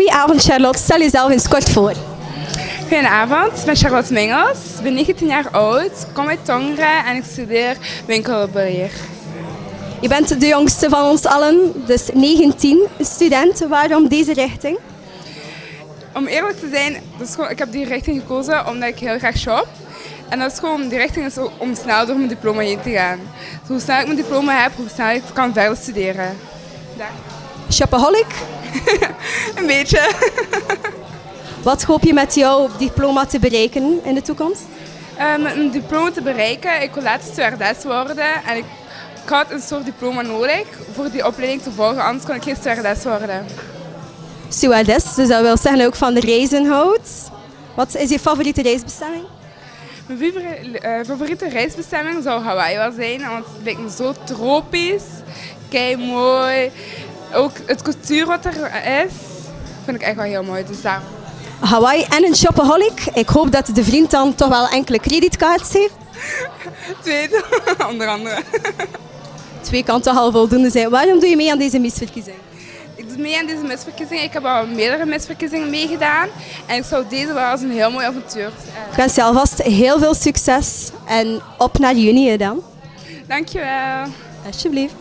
Goedenavond Charlotte, stel jezelf eens kort voor. Goedenavond, ik ben Charlotte Mengels, ik ben 19 jaar oud, kom uit Tongeren en ik studeer winkelbeheer. Je bent de jongste van ons allen, dus 19 student. Waarom deze richting? Om eerlijk te zijn, gewoon, ik heb die richting gekozen omdat ik heel graag shop. En dat is gewoon, die richting is om snel door mijn diploma heen te gaan. Dus hoe snel ik mijn diploma heb, hoe snel ik kan verder studeren. Daar. Shopaholic? Een beetje. Wat hoop je met jouw diploma te bereiken in de toekomst? Met mijn diploma te bereiken, ik wil later stewardess worden. En ik, ik had een soort diploma nodig voor die opleiding te volgen, anders kon ik geen stewardess worden. Stewardess, dus dat wil zeggen ook van de reizen houdt. Wat is je favoriete reisbestemming? Mijn uh, favoriete reisbestemming zou Hawaii wel zijn, want het lijkt me zo tropisch, kei mooi. Ook het cultuur wat er is, vind ik echt wel heel mooi. Dus daarom. Hawaii en een shopaholic. Ik hoop dat de vriend dan toch wel enkele creditcards heeft. Twee, onder andere. Twee kan toch al voldoende zijn. Waarom doe je mee aan deze misverkiezing? Ik doe mee aan deze misverkiezing. Ik heb al meerdere misverkiezingen meegedaan. En ik zou deze wel als een heel mooi avontuur. Ik wens je alvast heel veel succes en op naar juni dan. Dankjewel. Alsjeblieft.